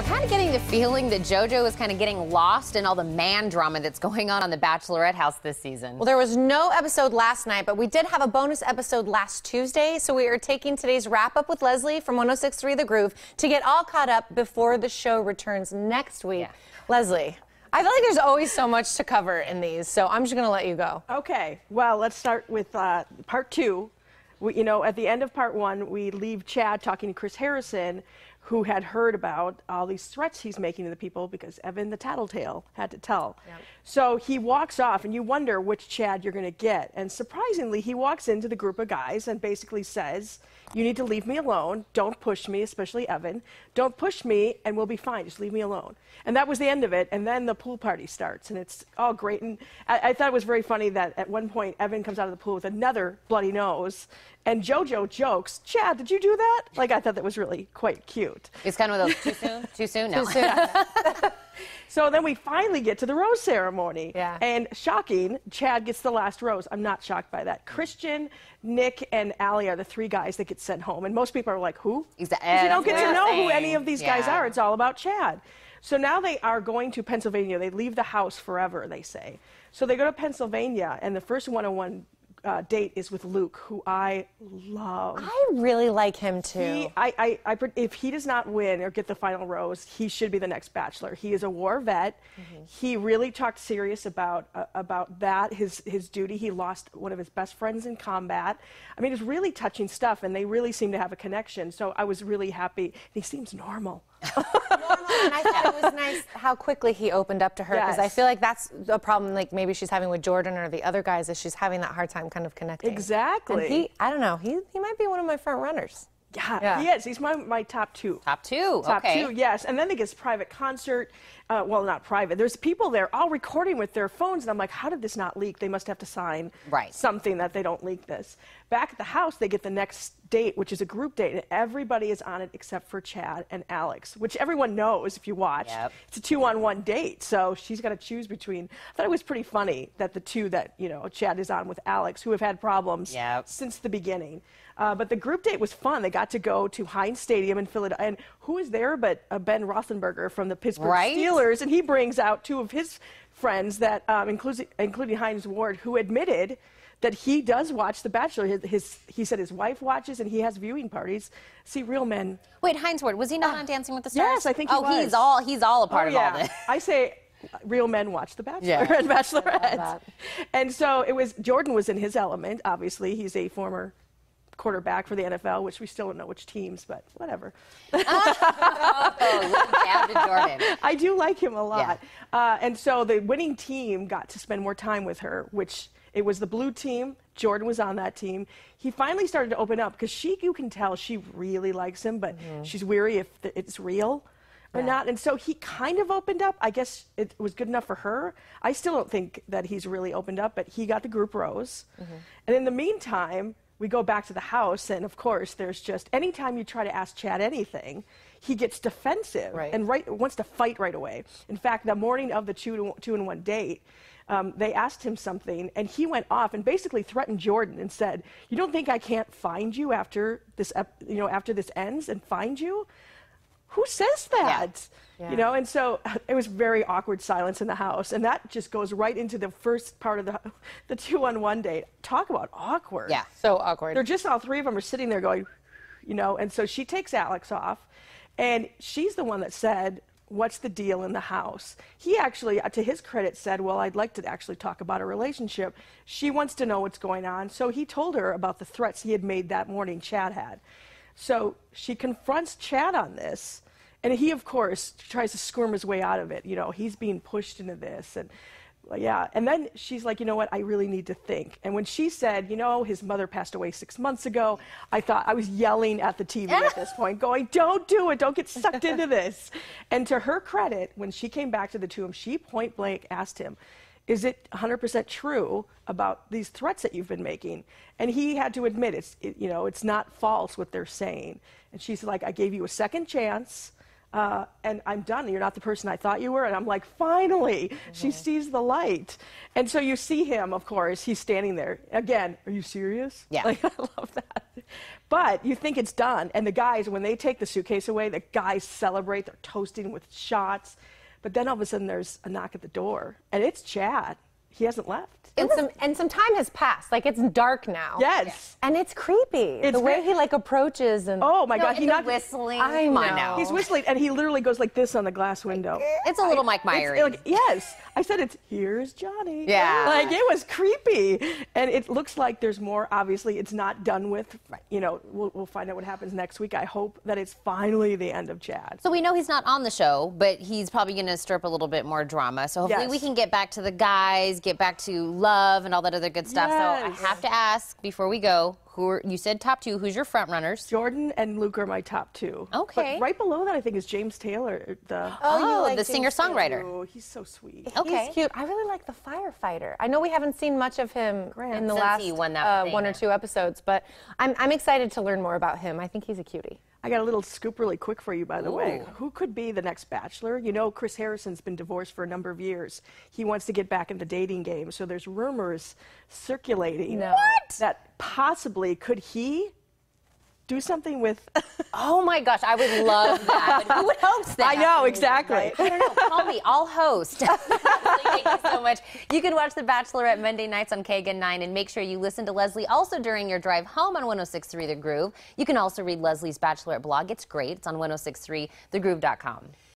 We're kind of getting the feeling that JoJo is kind of getting lost in all the man drama that's going on on the Bachelorette house this season. Well, there was no episode last night, but we did have a bonus episode last Tuesday. So we are taking today's wrap up with Leslie from 1063 The Groove to get all caught up before the show returns next week. Yeah. Leslie, I feel like there's always so much to cover in these, so I'm just going to let you go. Okay, well, let's start with uh, part two. We, you know, at the end of part one, we leave Chad talking to Chris Harrison, who had heard about all these threats he's making to the people because Evan the Tattletale had to tell. So he walks off, and you wonder which Chad you're going to get. And surprisingly, he walks into the group of guys and basically says, You need to leave me alone. Don't push me, especially Evan. Don't push me, and we'll be fine. Just leave me alone. And that was the end of it. And then the pool party starts, and it's all great. And I, I thought it was very funny that at one point, Evan comes out of the pool with another bloody nose. And JoJo jokes, Chad, did you do that? Like, I thought that was really quite cute. It's kind of little too soon. Too soon. No. So then we finally get to the rose ceremony. Yeah. And shocking, Chad gets the last rose. I'm not shocked by that. Christian, Nick, and Allie are the three guys that get sent home. And most people are like, who? Exact- 'Cause you don't get to know who any of these guys are. It's all about Chad. So now they are going to Pennsylvania. They leave the house forever, they say. So they go to Pennsylvania, and the first one-on-one uh, date is with Luke, who I love. I really like him too. He, I, I, I, if he does not win or get the final rose, he should be the next bachelor. He is a war vet. He really talked serious about uh, about that his his duty. He lost one of his best friends in combat. I mean, it's really touching stuff, and they really seem to have a connection. So I was really happy. He seems normal. and I thought it was nice how quickly he opened up to her because I feel like that's a problem like maybe she's having with Jordan or the other guys is she's having that hard time kind of connecting. Exactly. And he, I don't know, he, he might be one of my front runners. Yeah, Yeah. he is. He's my my top two. Top two. Top okay. two, yes. And then they get private concert. Uh, well, not private. There's people there all recording with their phones, and I'm like, how did this not leak? They must have to sign Right. something that they don't leak this. Back at the house, they get the next date, which is a group date, and everybody is on it except for Chad and Alex, which everyone knows if you watch. Yep. It's a two-on-one date, so she's got to choose between. I thought it was pretty funny that the two that you know Chad is on with Alex, who have had problems Yep. since the beginning. Uh, but the group date was fun. They got to go to Heinz Stadium in Philadelphia. And who is there but uh, Ben Roethlisberger from the Pittsburgh Right? Steelers? And he brings out two of his friends, that um, includes, including Hines Ward, who admitted that he does watch The Bachelor. His, his, he said his wife watches and he has viewing parties. See, real men. Wait, Hines Ward, was he not on Dancing with the Stars? yes, I think he Oh, he's all he's all a part Oh, of yeah. all this. I say uh, real men watch The Bachelor Yeah. and Bachelorette. And so it was, Jordan was in his element, obviously. He's a former quarterback for the NFL, which we still don't know which teams, but whatever. Oh, little jab to Jordan. I do like him a lot. Uh, and so the winning team got to spend more time with her, which it was the blue team. Jordan was on that team. He finally started to open up because she, you can tell she really likes him, but mm-hmm. she's weary if it's real or not. And so he kind of opened up. I guess it was good enough for her. I still don't think that he's really opened up, but he got the group rose. Mm-hmm. And in the meantime, we go back to the house, and of course, there's just anytime you try to ask Chad anything, he gets defensive Right. and right wants to fight right away. In fact, the morning of the two to, two and one date, um, they asked him something, and he went off and basically threatened Jordan and said, "You don't think I can't find you after this, ep- you know, after this ends and find you? Who says that?" Yeah. You know, and so it was very awkward silence in the house, and that just goes right into the first part of the the two on one date. Talk about awkward. Yeah. So awkward. They're just all three of them are sitting there going, you know, and so she takes Alex off, and she's the one that said, What's the deal in the house? He actually, uh, to his credit, said, Well, I'd like to actually talk about a relationship. She wants to know what's going on. So he told her about the threats he had made that morning, Chad had. So she confronts Chad on this, and he, of course, tries to squirm his way out of it. You know, he's being pushed into this, and yeah. And then she's like, you know what? I really need to think. And when she said, you know, his mother passed away six months ago, I thought I was yelling at the TV at this point, going, don't do it. Don't get sucked into this. And to her credit, when she came back to the them, she point blank asked him, is it 100% true about these threats that you've been making? And he had to admit, it's, it, you know, it's not false what they're saying. And she's like, I gave you a second chance. Uh, and I'm done. You're not the person I thought you were. And I'm like, finally, she sees the light. And so you see him, of course, he's standing there. Again, are you serious? Yeah. Like, I love that. But you think it's done. And the guys, when they take the suitcase away, the guys celebrate. They're toasting with shots. But then all of a sudden, there's a knock at the door. And it's Chad. He hasn't left. And some and some time has passed. Like it's dark now. Yes. And it's creepy. It's the way ve- he like approaches and Oh my No, God. he's He the knocked. whistling. I Come on know. He's whistling, and he literally goes like this on the glass window. It's a little Mike It's Myers. like, yes, I said it's here's Johnny. Yeah. like it was creepy, and it looks like there's more. Obviously, it's not done with. You know, we'll, we'll find out what happens next week. I hope that it's finally the end of Chad. So we know he's not on the show, but he's probably going to stir up a little bit more drama. So hopefully we can get back to the guys, get back to love and all that other good stuff. So I have to ask before we go, who are, you said top two, who's your front runners? Jordan and Luke are my top two. Okay. But right below that, I think is James Taylor. The Oh, Oh, like the singer-songwriter. oh, he's so sweet. Okay. He's cute. I really like the firefighter. I know we haven't seen much of him Grant. in the Since last he won that uh, one or two episodes, but I'm, I'm excited to learn more about him. I think he's a cutie. I got a little scoop really quick for you, by the way. Oh. Who could be the next bachelor? You know, Chris Harrison's been divorced for a number of years. He wants to get back in the dating game, so there's rumors circulating No. What? that possibly could he do something with. Oh my gosh, I would love that. Who would host that? I know exactly. I don't know. Call me. I'll host. Thank you so much. You can watch The Bachelorette Monday nights on KGUN 9 and make sure you listen to Leslie also during your drive home on 1063 The Groove. You can also read Leslie's Bachelorette blog. It's great. It's on 1063thegroove.com.